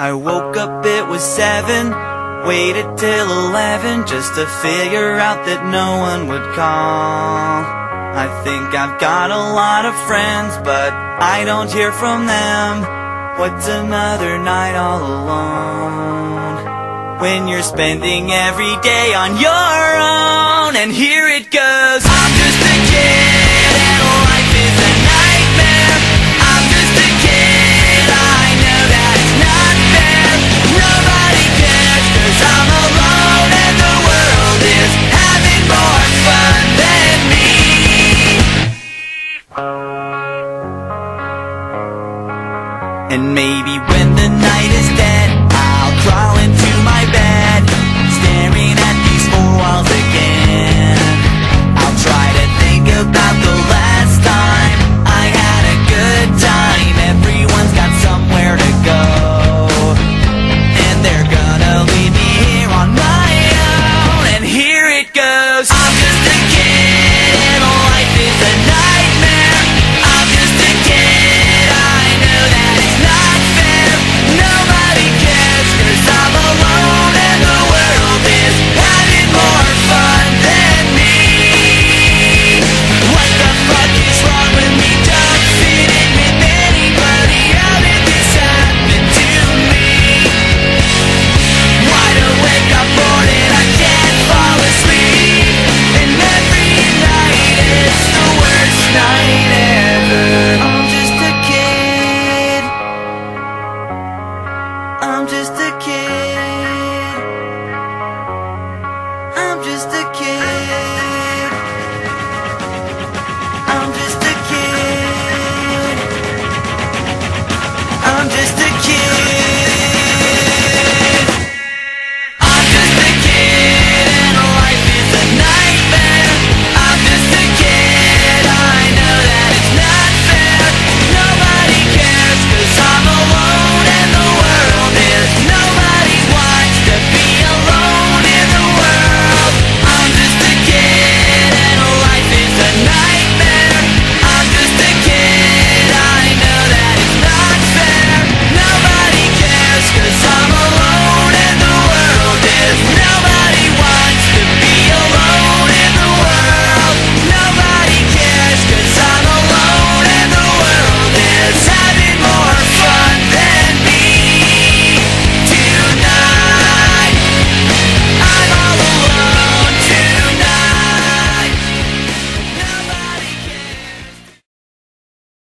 I woke up, it was seven Waited till eleven Just to figure out that no one would call. I think I've got a lot of friends But I don't hear from them. What's another night all alone? When you're spending every day on your own And here it goes. I'm And maybe when the night is